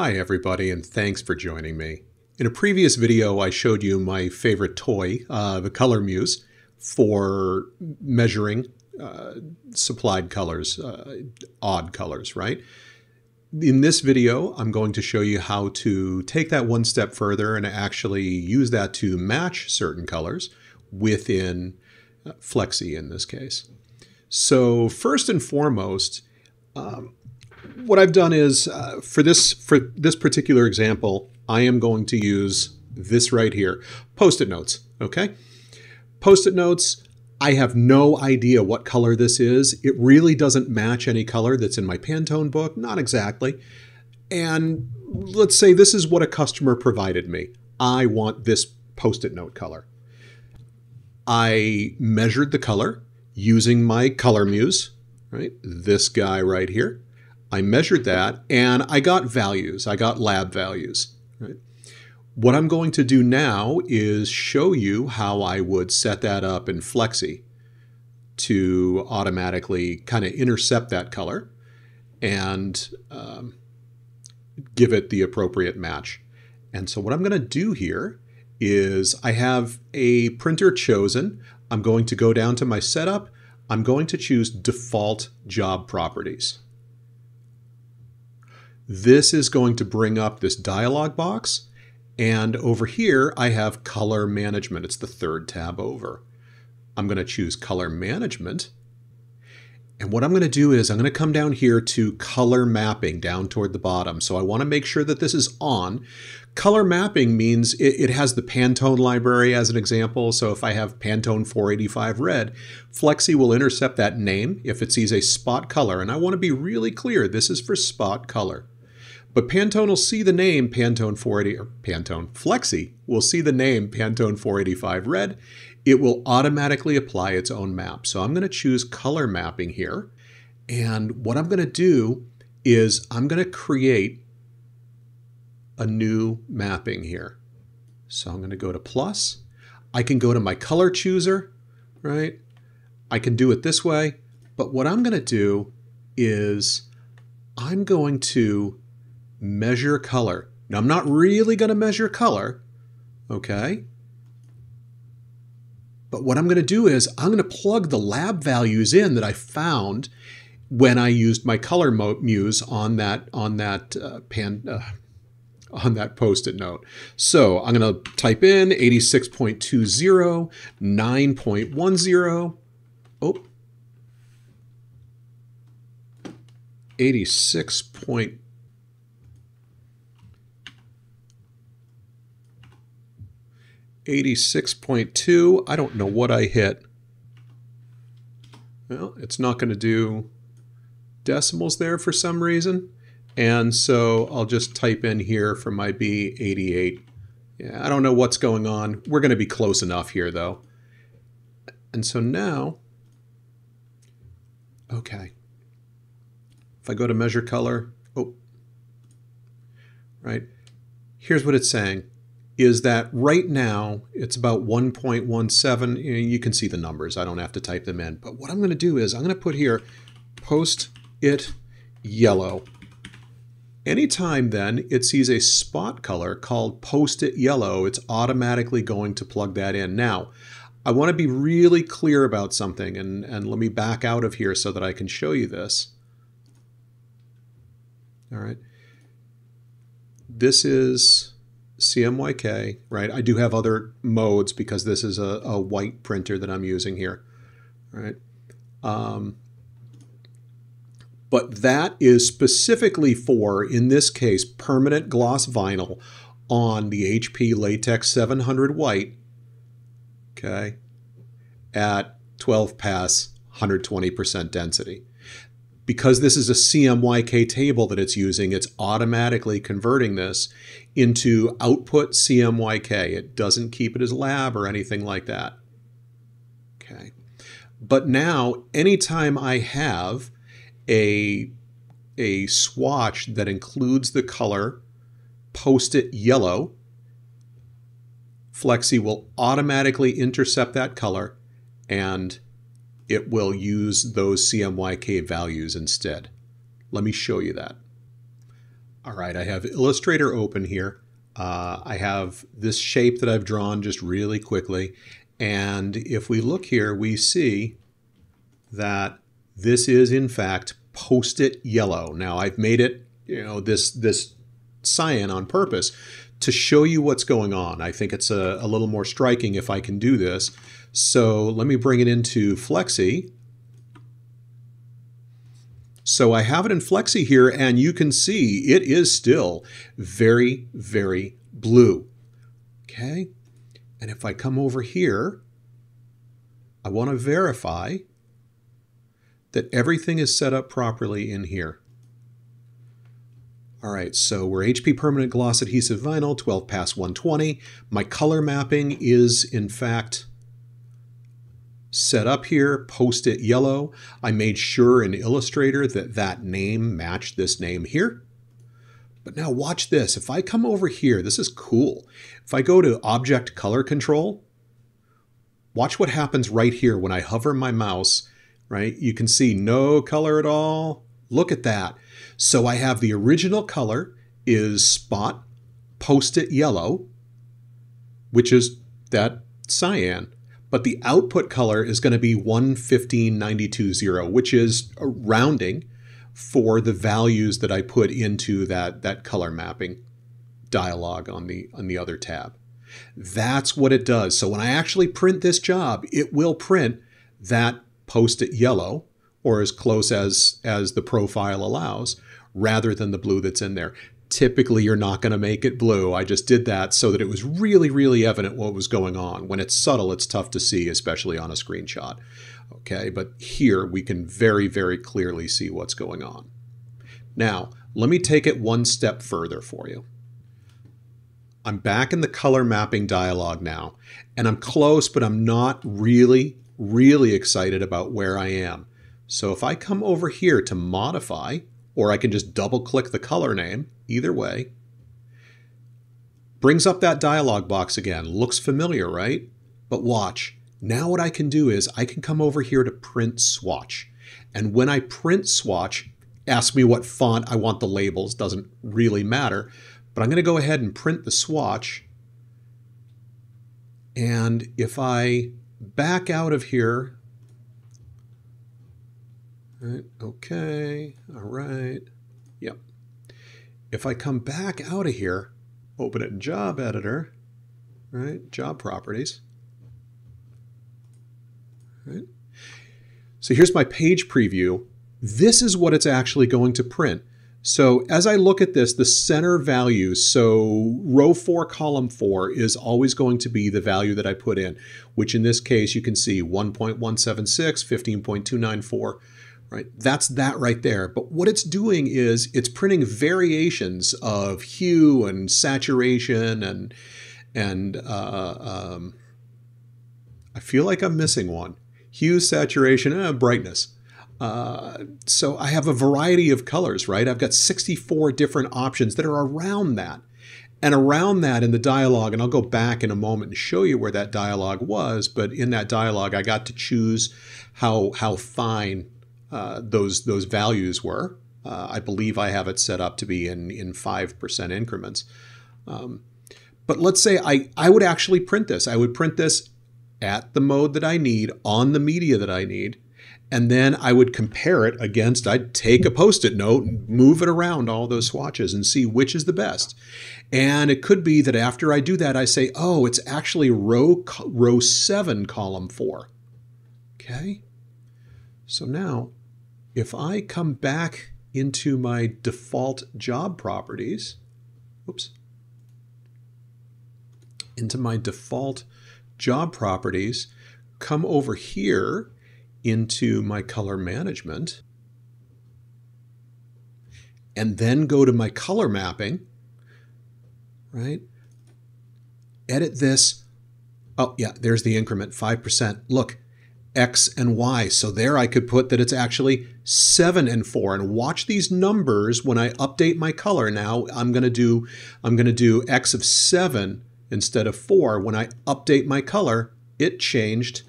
Hi everybody and thanks for joining me. In a previous video I showed you my favorite toy, uh, the Color Muse, for measuring uh, supplied colors, uh, odd colors, right? In this video I'm going to show you how to take that one step further and actually use that to match certain colors within uh, Flexi in this case. So first and foremost, um, what I've done is uh, for this for this particular example, I am going to use this right here, post-it notes. Okay, post-it notes. I have no idea what color this is. It really doesn't match any color that's in my Pantone book, not exactly. And let's say this is what a customer provided me. I want this post-it note color. I measured the color using my color muse, right? This guy right here. I measured that and I got values. I got lab values. Right? What I'm going to do now is show you how I would set that up in Flexi to automatically kind of intercept that color and um, give it the appropriate match. And so what I'm going to do here is I have a printer chosen. I'm going to go down to my setup. I'm going to choose default job properties. This is going to bring up this dialog box. And over here, I have color management. It's the third tab over. I'm going to choose color management. And what I'm going to do is I'm going to come down here to color mapping down toward the bottom. So I want to make sure that this is on. Color mapping means it, it, has the Pantone library as an example. So if I have Pantone 485 red, Flexi will intercept that name if it sees a spot color. And I want to be really clear, this is for spot color. But Pantone will see the name Pantone 480 or Pantone Flexi will see the name Pantone 485 red. It will automatically apply its own map. So I'm going to choose color mapping here. And what I'm going to do is I'm going to create a new mapping here. So I'm going to go to plus. I can go to my color chooser, right? I can do it this way. But what I'm going to do is I'm going to measure color. Now, I'm not really going to measure color, okay? But what I'm going to do is I'm going to plug the lab values in that I found when I used my color muse on that on that uh, pan uh, on that post-it note. So I'm going to type in 86.20, 9.10. Oh, 86. 86.2. I don't know what I hit. Well, it's not going to do decimals there for some reason. And so I'll just type in here for my B 88. Yeah, I don't know what's going on. We're going to be close enough here though. And so now, okay. If I go to measure color, oh, right. Here's what it's saying is that right now it's about 1.17. You can see the numbers. I don't have to type them in. But what I'm going to do is I'm going to put here post it yellow. Anytime then it sees a spot color called post it yellow, it's automatically going to plug that in. Now, I want to be really clear about something and, and let me back out of here so that I can show you this. All right. This is CMYK, right? I do have other modes because this is a, a white printer that I'm using here, right? Um, but that is specifically for, in this case, permanent gloss vinyl on the HP Latex 700 white, okay, at 12 pass, 120% density because this is a CMYK table that it's using, it's automatically converting this into output CMYK. It doesn't keep it as lab or anything like that. Okay. But now, anytime I have a, a swatch that includes the color post-it yellow, Flexi will automatically intercept that color and it will use those CMYK values instead. Let me show you that. All right, I have Illustrator open here. Uh, I have this shape that I've drawn just really quickly. And if we look here, we see that this is in fact post-it yellow. Now I've made it, you know, this, this cyan on purpose to show you what's going on. I think it's a, a little more striking if I can do this. So let me bring it into Flexi. So I have it in Flexi here, and you can see it is still very, very blue. Okay? And if I come over here, I want to verify that everything is set up properly in here. All right, so we're HP Permanent Gloss Adhesive Vinyl, 12 pass 120. My color mapping is, in fact, set up here, post-it yellow. I made sure in Illustrator that that name matched this name here. But now watch this. If I come over here, this is cool. If I go to Object Color Control, watch what happens right here when I hover my mouse, right? You can see no color at all. Look at that. So I have the original color is spot post-it yellow, which is that cyan. But the output color is going to be 115920, which is a rounding for the values that I put into that, that color mapping dialog on the, on the other tab. That's what it does. So when I actually print this job, it will print that post-it yellow or as close as, as the profile allows rather than the blue that's in there. Typically, you're not going to make it blue. I just did that so that it was really, really evident what was going on. When it's subtle, it's tough to see, especially on a screenshot. Okay, but here we can very, very clearly see what's going on. Now, let me take it one step further for you. I'm back in the color mapping dialog now, and I'm close, but I'm not really, really excited about where I am. So if I come over here to modify, or I can just double click the color name, either way, brings up that dialog box again. Looks familiar, right? But watch, now what I can do is I can come over here to print swatch. And when I print swatch, ask me what font I want the labels, doesn't really matter. But I'm going to go ahead and print the swatch. And if I back out of here, right, okay, all right, yep. If I come back out of here, open it in Job Editor, right, Job Properties, Right? So here's my page preview. This is what it's actually going to print. So as I look at this, the center value, so row 4, column 4, is always going to be the value that I put in, which in this case you can see 1.176, 15.294, right? That's that right there. But what it's doing is it's printing variations of hue and saturation and, and uh, um, I feel like I'm missing one hue, saturation, uh, brightness. Uh, so I have a variety of colors, right? I've got 64 different options that are around that. And around that in the dialogue, and I'll go back in a moment and show you where that dialogue was, but in that dialogue, I got to choose how, how fine uh, those, those values were. Uh, I believe I have it set up to be in, in 5% increments. Um, but let's say I, I would actually print this. I would print this at the mode that I need on the media that I need. And then I would compare it against, I'd take a post it note and move it around all those swatches and see which is the best. And it could be that after I do that, I say, oh, it's actually row, row seven, column four. Okay. So now if I come back into my default job properties, whoops, into my default job properties, come over here into my color management, and then go to my color mapping, right? Edit this. Oh, yeah, there's the increment, 5%. Look, X and Y. So there I could put that it's actually 7 and 4. And watch these numbers when I update my color. Now I'm going to do I'm going to do X of 7 instead of 4. When I update my color, it changed.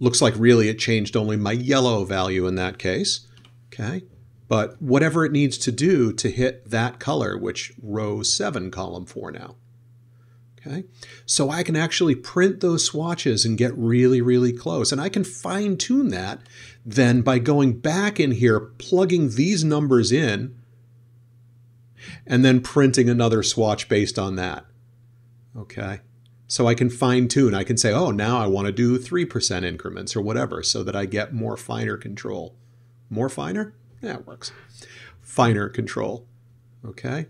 Looks like really it changed only my yellow value in that case. Okay, but whatever it needs to do to hit that color, which row 7, column 4 now. Okay, so I can actually print those swatches and get really, really close. And I can fine tune that then by going back in here, plugging these numbers in, and then printing another swatch based on that. Okay, so I can fine tune. I can say, oh, now I want to do 3% increments or whatever so that I get more finer control. More finer? Yeah, it works. Finer control. Okay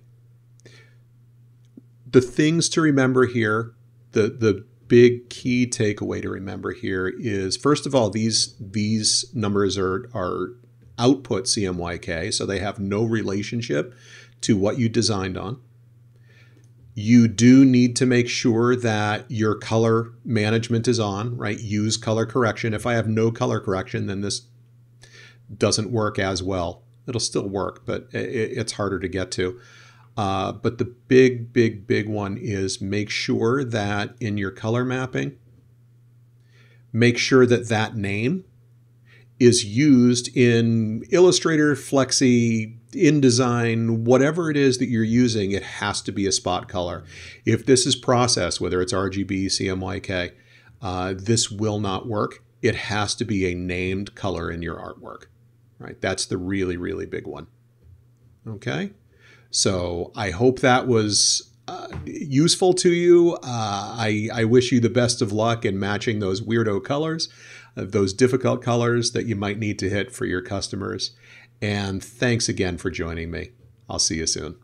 the things to remember here, the the big key takeaway to remember here is first of all these these numbers are are output CMYK, so they have no relationship to what you designed on. You do need to make sure that your color management is on, right? Use color correction. If I have no color correction, then this doesn't work as well. It'll still work, but it's harder to get to. Uh, but the big, big, big one is make sure that in your color mapping, make sure that that name is used in Illustrator, Flexi, InDesign, whatever it is that you're using, it has to be a spot color. If this is processed, whether it's RGB, CMYK, uh, this will not work. It has to be a named color in your artwork, right? That's the really, really big one. Okay. So I hope that was uh, useful to you. Uh, I, I wish you the best of luck in matching those weirdo colors, uh, those difficult colors that you might need to hit for your customers. And thanks again for joining me. I'll see you soon.